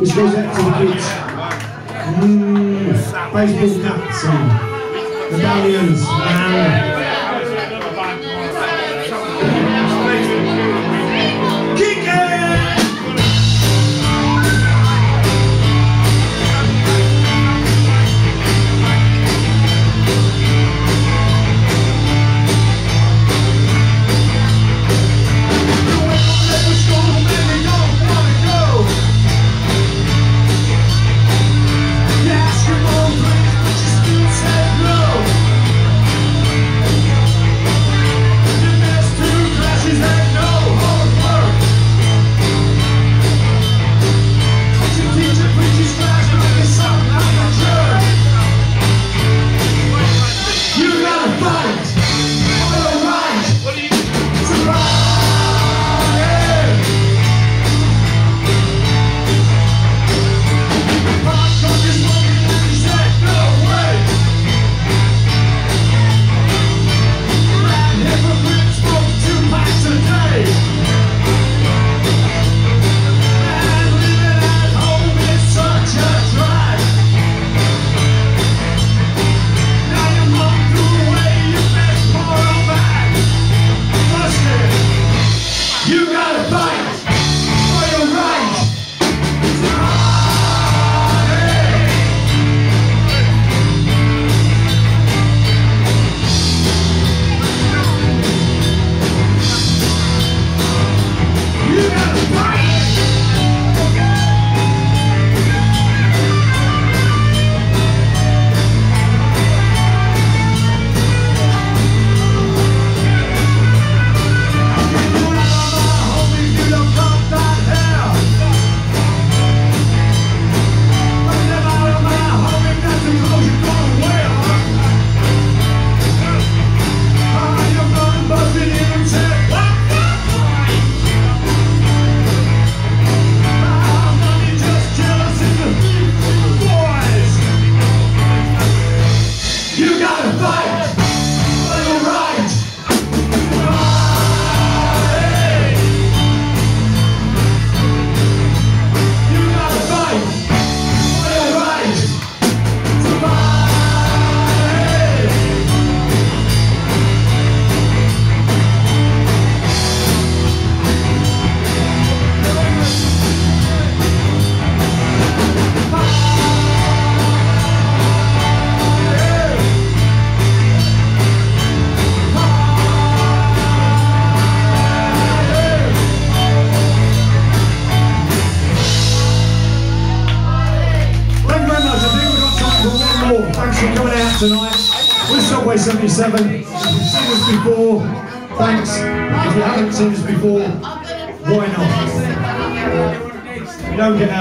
This goes out to the kids. Caps and medallions. And for coming out tonight. We're Subway 77. You've seen us before, thanks. If you haven't seen us before, why not? You don't get out.